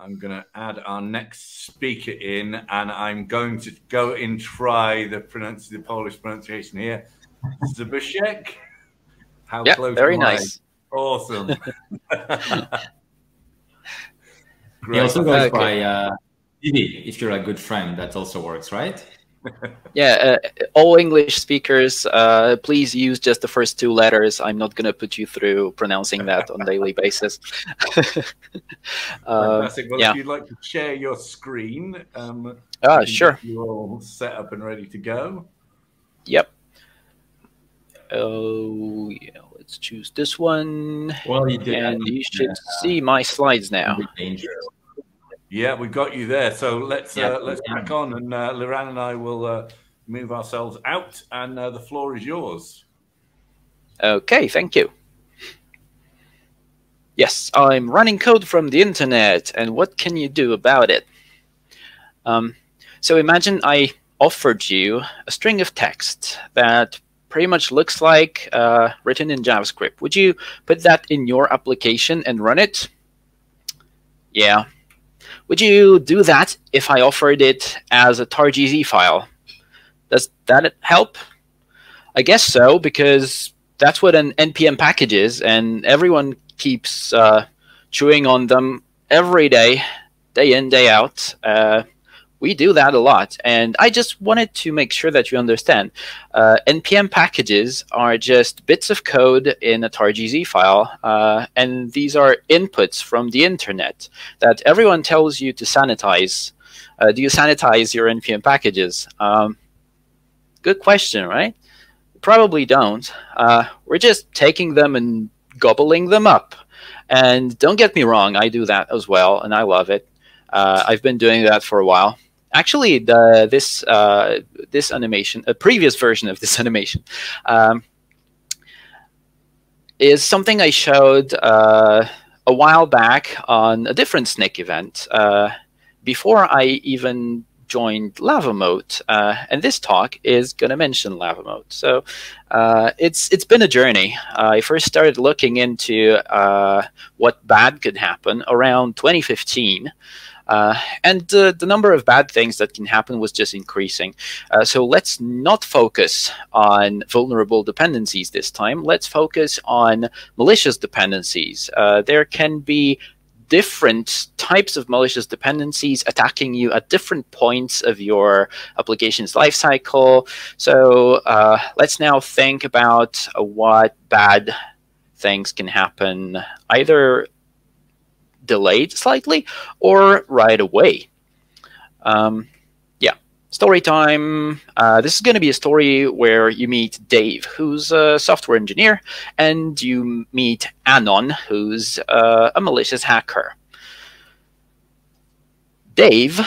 I'm going to add our next speaker in, and I'm going to go and try the pronounce the Polish pronunciation here. Zbyszek. How yep, close? Very nice. I? Awesome. He also goes okay. by uh, if you're a good friend. That also works, right? Yeah, uh, all English speakers, uh, please use just the first two letters. I'm not going to put you through pronouncing that on a daily basis. uh, Fantastic. Well, yeah. if you'd like to share your screen, um, ah, sure. You're all set up and ready to go. Yep. Oh, yeah. Let's choose this one. Well, you did. And you should see my slides now. Yeah, we've got you there. So let's yeah. uh, let's crack on, and uh, Liran and I will uh, move ourselves out, and uh, the floor is yours. Okay, thank you. Yes, I'm running code from the internet, and what can you do about it? Um, so imagine I offered you a string of text that pretty much looks like uh, written in JavaScript. Would you put that in your application and run it? Yeah, would you do that if I offered it as a targz file? Does that help? I guess so, because that's what an NPM package is, and everyone keeps uh, chewing on them every day, day in, day out. Uh, we do that a lot. And I just wanted to make sure that you understand. Uh, NPM packages are just bits of code in a targz file. Uh, and these are inputs from the internet that everyone tells you to sanitize. Uh, do you sanitize your NPM packages? Um, good question, right? Probably don't. Uh, we're just taking them and gobbling them up. And don't get me wrong, I do that as well, and I love it. Uh, I've been doing that for a while actually the this uh, this animation, a previous version of this animation, um, is something I showed uh, a while back on a different Snyk event uh, before I even joined LavaMoat, uh, and this talk is going to mention LavaMoat. So uh, it's it's been a journey. Uh, I first started looking into uh, what bad could happen around 2015. Uh, and the number of bad things that can happen was just increasing. Uh, so let's not focus on vulnerable dependencies this time. Let's focus on malicious dependencies. There can be different types of malicious dependencies attacking you at different points of your application's lifecycle. So uh, let's now think about what bad things can happen either delayed slightly or right away. Um, story time. Uh, this is going to be a story where you meet Dave, who's a software engineer, and you meet Anon, who's uh, a malicious hacker. Dave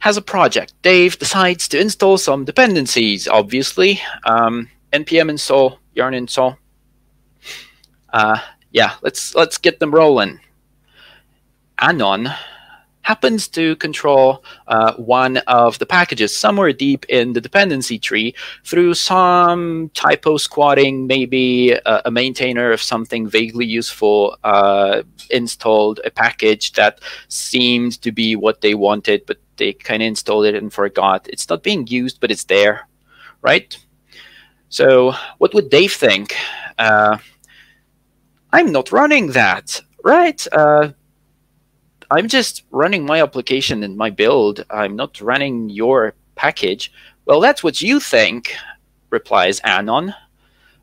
has a project. Dave decides to install some dependencies, obviously. Um, npm install, yarn install. Uh, yeah, let's let's get them rolling. Anon happens to control uh, one of the packages somewhere deep in the dependency tree through some typo squatting, maybe a, a maintainer of something vaguely useful uh, installed a package that seemed to be what they wanted, but they kind of installed it and forgot. It's not being used, but it's there, right? So what would Dave think? Uh, I'm not running that, right? I'm just running my application and my build. I'm not running your package. Well, that's what you think, replies Anon,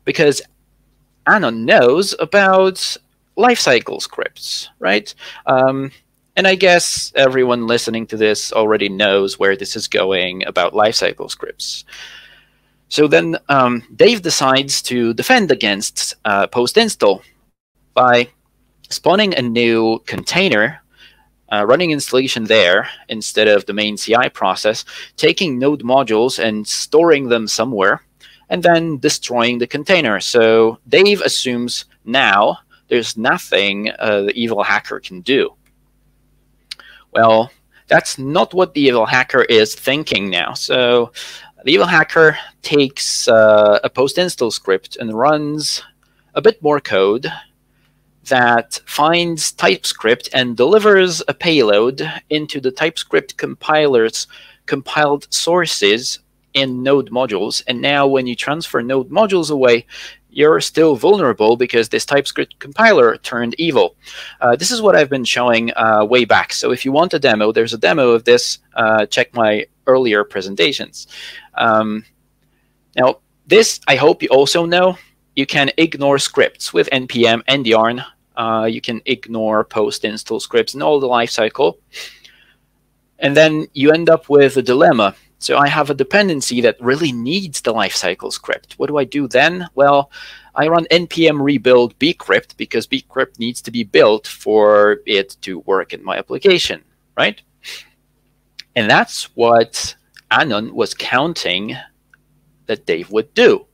because Anon knows about lifecycle scripts, right? Um, and I guess everyone listening to this already knows where this is going about lifecycle scripts. So then um, Dave decides to defend against uh, post-install by spawning a new container uh, running installation there instead of the main CI process, taking node modules and storing them somewhere, and then destroying the container. So Dave assumes now there's nothing uh, the evil hacker can do. Well, that's not what the evil hacker is thinking now. So the evil hacker takes uh, a post install script and runs a bit more code that finds TypeScript and delivers a payload into the TypeScript compiler's compiled sources in node modules. And now when you transfer node modules away, you're still vulnerable because this TypeScript compiler turned evil. Uh, this is what I've been showing uh, way back. So if you want a demo, there's a demo of this. Uh, check my earlier presentations. Um, now, this I hope you also know. You can ignore scripts with npm and yarn. Uh, you can ignore post install scripts and all the lifecycle. And then you end up with a dilemma. So I have a dependency that really needs the lifecycle script. What do I do then? Well, I run npm rebuild bcrypt because bcrypt needs to be built for it to work in my application, right? And that's what Anon was counting that Dave would do.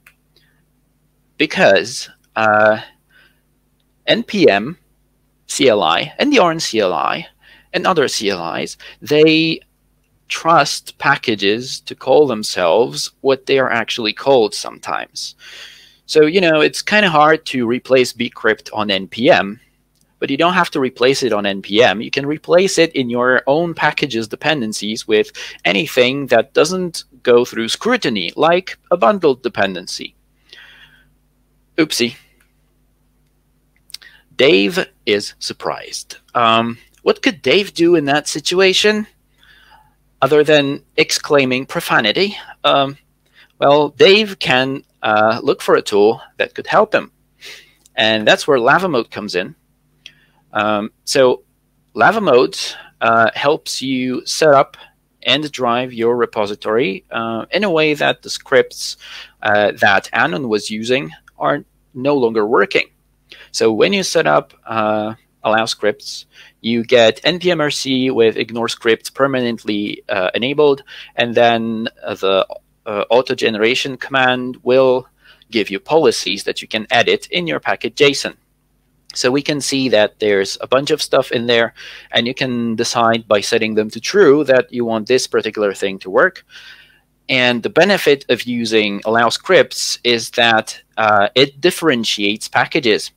Because uh, NPM CLI and the Yarn CLI and other CLIs, they trust packages to call themselves what they are actually called sometimes. So, you know, it's kind of hard to replace bcrypt on NPM, but you don't have to replace it on NPM. You can replace it in your own packages dependencies with anything that doesn't go through scrutiny, like a bundled dependency. Oopsie. Dave is surprised. Um, what could Dave do in that situation? Other than exclaiming profanity, um, well, Dave can uh, look for a tool that could help him. And that's where LavaMoat comes in. Um, so LavaMoat uh, helps you set up and drive your repository uh, in a way that the scripts uh, that Anon was using are no longer working. So when you set up uh, allow scripts, you get npmrc with ignore scripts permanently uh, enabled, and then the uh, auto generation command will give you policies that you can edit in your package JSON. So we can see that there's a bunch of stuff in there, and you can decide by setting them to true that you want this particular thing to work. And the benefit of using allow scripts is that uh, it differentiates packages.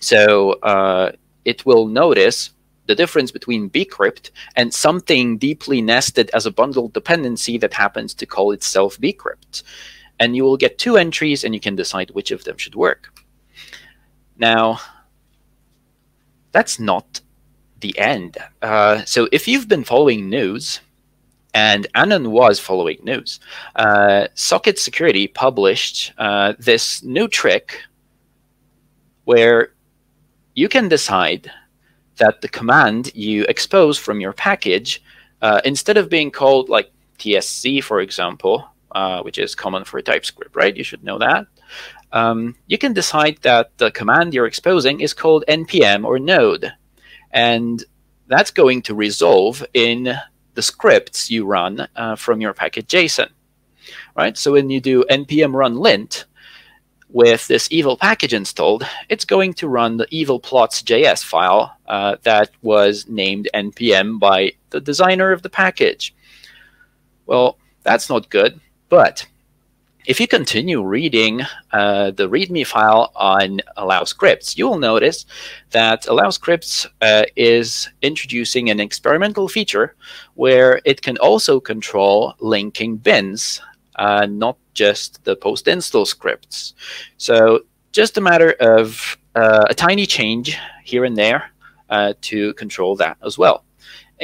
So uh, it will notice the difference between bcrypt and something deeply nested as a bundled dependency that happens to call itself bcrypt. And you will get two entries, and you can decide which of them should work. Now, that's not the end. Uh, so if you've been following news, and Anon was following news, uh, Socket Security published uh, this new trick where you can decide that the command you expose from your package, uh, instead of being called like TSC, for example, uh, which is common for TypeScript, right? You should know that um, you can decide that the command you're exposing is called npm or node. And that's going to resolve in the scripts you run uh, from your package JSON. Right? So when you do npm run lint with this evil package installed, it's going to run the evil plots.js file uh, that was named npm by the designer of the package. Well, that's not good, but if you continue reading uh, the README file on Allow Scripts, you will notice that Allow Scripts uh, is introducing an experimental feature where it can also control linking bins, uh, not just the post-install scripts. So just a matter of uh, a tiny change here and there uh, to control that as well.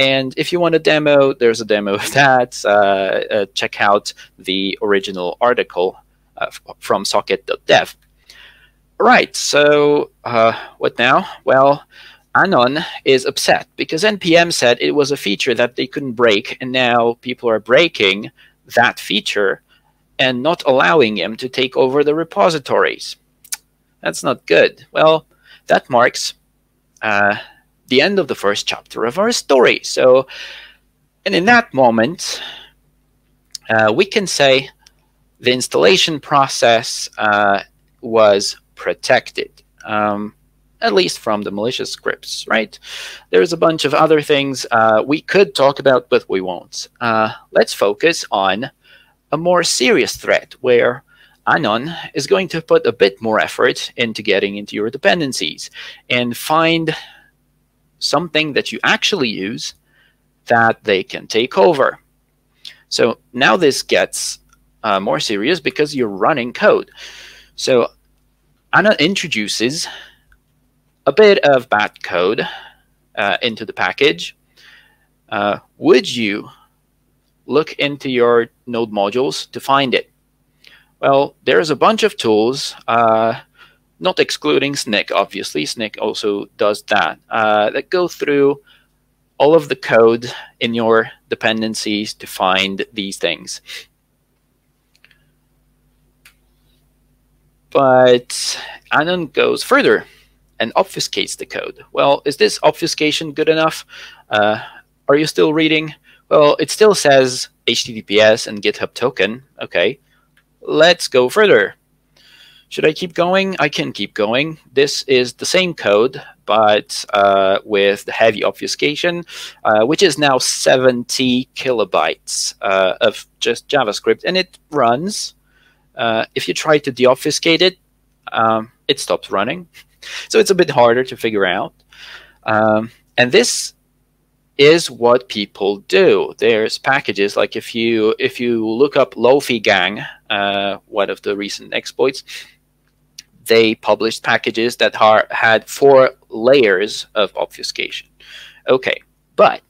And if you want a demo, there's a demo of that. Uh, uh, check out the original article uh, from socket.dev. Right, so uh, what now? Well, Anon is upset because NPM said it was a feature that they couldn't break, and now people are breaking that feature and not allowing him to take over the repositories. That's not good. Well, that marks uh, the end of the first chapter of our story. So, and in that moment, uh, we can say the installation process uh, was protected, um, at least from the malicious scripts, right? There's a bunch of other things uh, we could talk about, but we won't. Uh, let's focus on a more serious threat where Anon is going to put a bit more effort into getting into your dependencies and find something that you actually use that they can take over. So now this gets uh, more serious because you're running code. So Anon introduces a bit of bad code uh, into the package. Uh, would you look into your node modules to find it? Well, there's a bunch of tools, uh, not excluding Snyk, obviously. Snyk also does that, uh, that go through all of the code in your dependencies to find these things. But Anon goes further and obfuscates the code. Well, is this obfuscation good enough? Uh, are you still reading? Well, it still says HTTPS and GitHub token. Okay, let's go further. Should I keep going? I can keep going. This is the same code, but uh, with the heavy obfuscation, uh, which is now 70 kilobytes uh, of just JavaScript, and it runs. Uh, if you try to deobfuscate it, um, it stops running. So it's a bit harder to figure out. Um, and this is what people do. There's packages like if you if you look up LofyGang, uh, one of the recent exploits, they published packages that had four layers of obfuscation. Okay, but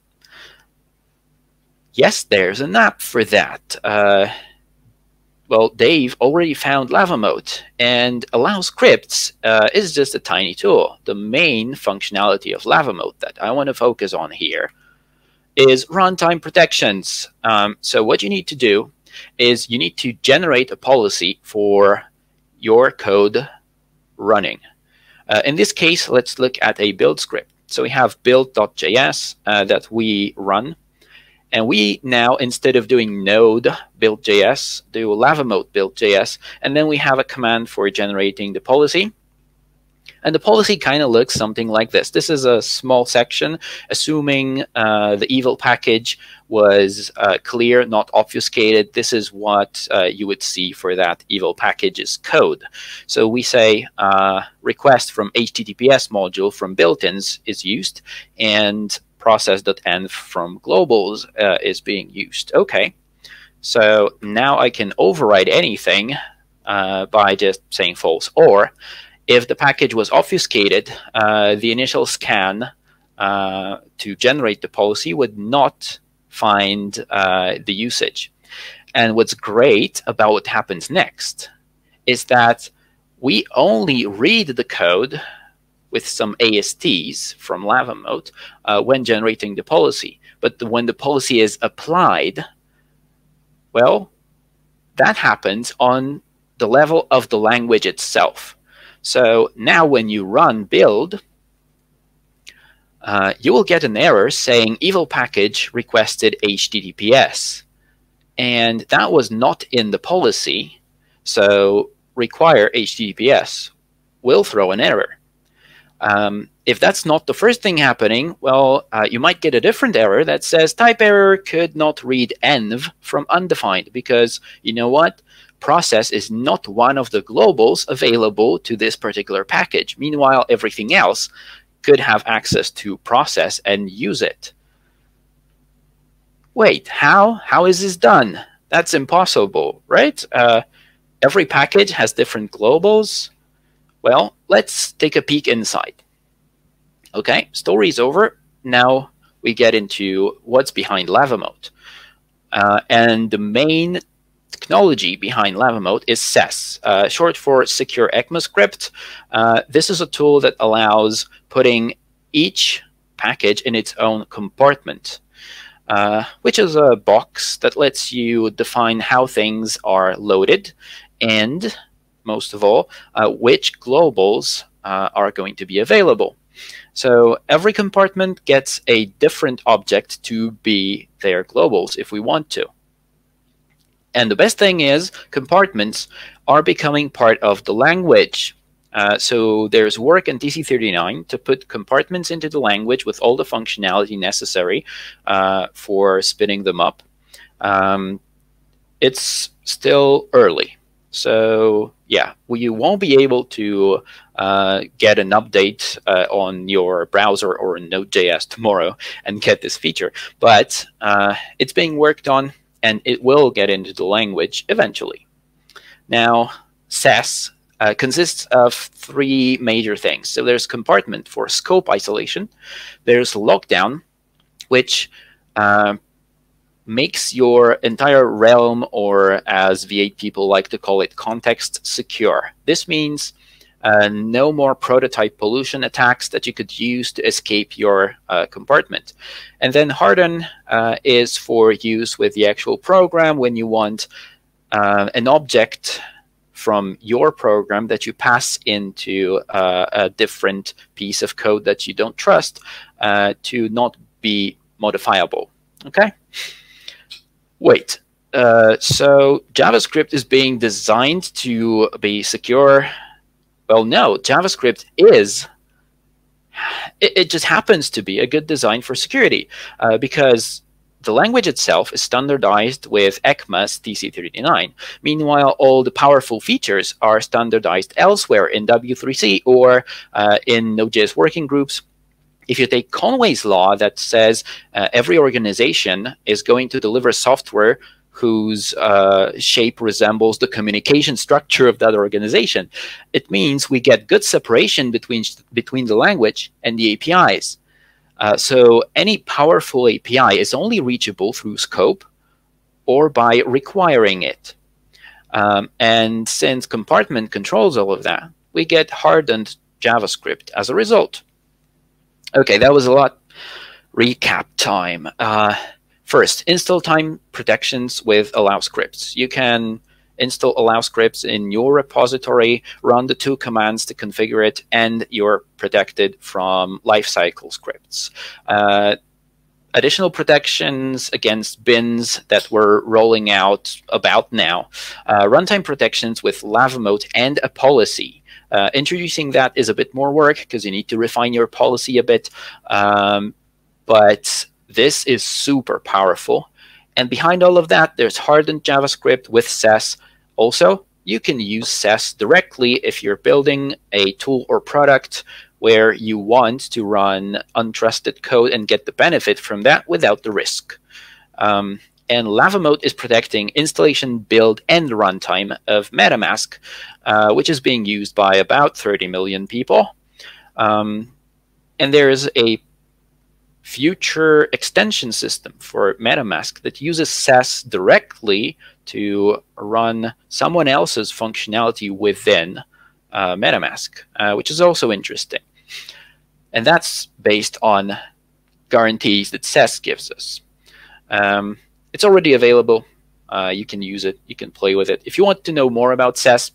yes, there's an app for that. Uh, well, Dave already found LavaMoat, and allow scripts uh, is just a tiny tool. The main functionality of LavaMoat that I want to focus on here is runtime protections. Um, so what you need to do is you need to generate a policy for your code running. Uh, in this case, let's look at a build script. So we have build.js uh, that we run and we now, instead of doing node build.js, do LavaMoat build.js, and then we have a command for generating the policy. And the policy kind of looks something like this. This is a small section, assuming uh, the evil package was uh, clear, not obfuscated. This is what uh, you would see for that evil package's code. So we say uh, request from HTTPS module from built-ins is used, and process.env from globals uh, is being used. Okay, so now I can override anything uh, by just saying false. Or if the package was obfuscated, uh, the initial scan uh, to generate the policy would not find uh, the usage. And what's great about what happens next is that we only read the code with some ASTs from LavaMoat uh, when generating the policy. But when the policy is applied, well, that happens on the level of the language itself. So now when you run build, uh, you will get an error saying evil package requested HTTPS. And that was not in the policy, so require HTTPS will throw an error. Um, if that's not the first thing happening, well, uh, you might get a different error that says type error could not read env from undefined because you know what? Process is not one of the globals available to this particular package. Meanwhile, everything else could have access to process and use it. Wait, how? How is this done? That's impossible, right? Uh, every package has different globals. Well, let's take a peek inside. Okay, story's over. Now we get into what's behind LavaMoat. Uh, and the main technology behind LavaMoat is SES, uh, short for Secure ECMAScript. Uh, this is a tool that allows putting each package in its own compartment, uh, which is a box that lets you define how things are loaded and most of all, uh, which globals uh, are going to be available. So every compartment gets a different object to be their globals if we want to. And the best thing is compartments are becoming part of the language. Uh, so there's work in TC39 to put compartments into the language with all the functionality necessary uh, for spinning them up. Um, it's still early. So yeah, you won't be able to uh, get an update uh, on your browser or Node.js tomorrow and get this feature. But uh, it's being worked on, and it will get into the language eventually. Now, SES uh, consists of three major things. So there's compartment for scope isolation. There's lockdown, which uh, makes your entire realm, or as V8 people like to call it, context secure. This means uh, no more prototype pollution attacks that you could use to escape your uh, compartment. And then harden uh, is for use with the actual program when you want uh, an object from your program that you pass into uh, a different piece of code that you don't trust uh, to not be modifiable. Okay? Wait. So JavaScript is being designed to be secure. Well, no, JavaScript is. It, it just happens to be a good design for security uh, because the language itself is standardized with ECMA's TC39. Meanwhile, all the powerful features are standardized elsewhere in W3C or uh, in Node.js working groups. If you take Conway's law that says uh, every organization is going to deliver software whose uh, shape resembles the communication structure of that organization, it means we get good separation between, between the language and the APIs. Uh, so any powerful API is only reachable through scope or by requiring it. Um, and since compartment controls all of that, we get hardened JavaScript as a result. Okay, that was a lot. Recap time. Uh, first, install time protections with allow scripts. You can install allow scripts in your repository, run the two commands to configure it, and you're protected from lifecycle scripts. Uh, additional protections against bins that we're rolling out about now. Uh, runtime protections with LavaMoat and a policy. Uh, introducing that is a bit more work because you need to refine your policy a bit. Um, but this is super powerful. And behind all of that, there's hardened JavaScript with SES also, you can use SES directly if you're building a tool or product where you want to run untrusted code and get the benefit from that without the risk. Um, and LavaMoat is protecting installation, build, and runtime of MetaMask, uh, which is being used by about 30 million people. Um, and there is a future extension system for MetaMask that uses SES directly to run someone else's functionality within uh, MetaMask, uh, which is also interesting. And that's based on guarantees that SES gives us. Um, it's already available. Uh, you can use it. You can play with it. If you want to know more about SES,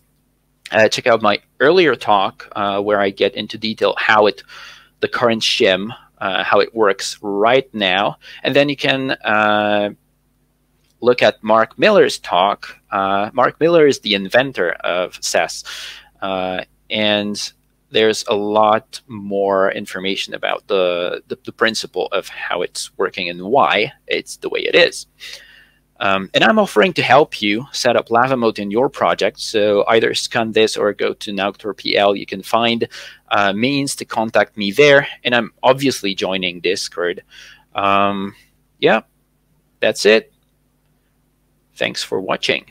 uh, check out my earlier talk uh, where I get into detail how it, the current shim, uh, how it works right now, and then you can look at Mark Miller's talk, uh, Mark Miller is the inventor of SES. Uh, and there's a lot more information about the, the, the, principle of how it's working and why it's the way it is. Um, and I'm offering to help you set up LavaMoat in your project. So either scan this or go to naugtur.pl. You can find uh, means to contact me there. And I'm obviously joining Discord. Um, yeah, that's it. Thanks for watching.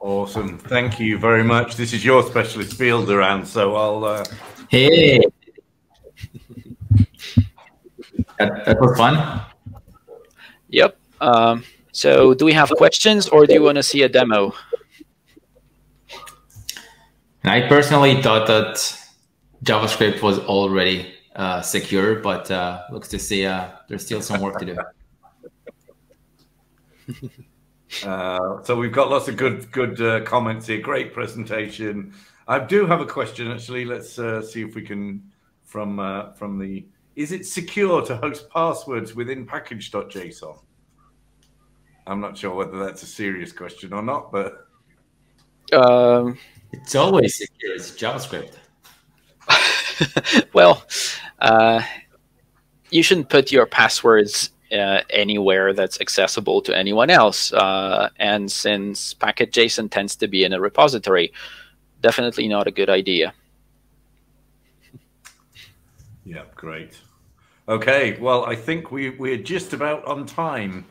Awesome. Thank you very much. This is your specialist field around, so I'll. Uh... Hey. that, that was fun. Yep. Um, so, do we have questions or do you want to see a demo? I personally thought that JavaScript was already uh, secure, but uh, looks to see uh, there's still some work to do. Uh, so we've got lots of good good uh, comments here. Great presentation. I do have a question actually. Let's uh, see if we can from uh, from the. Is it secure to host passwords within package.json? I'm not sure whether that's a serious question or not, but um, it's always secure. It's JavaScript. well, uh, you shouldn't put your passwords uh, anywhere that's accessible to anyone else. Uh, and since package.json tends to be in a repository, definitely not a good idea. Yeah, great. Okay, well, I think we, we're just about on time.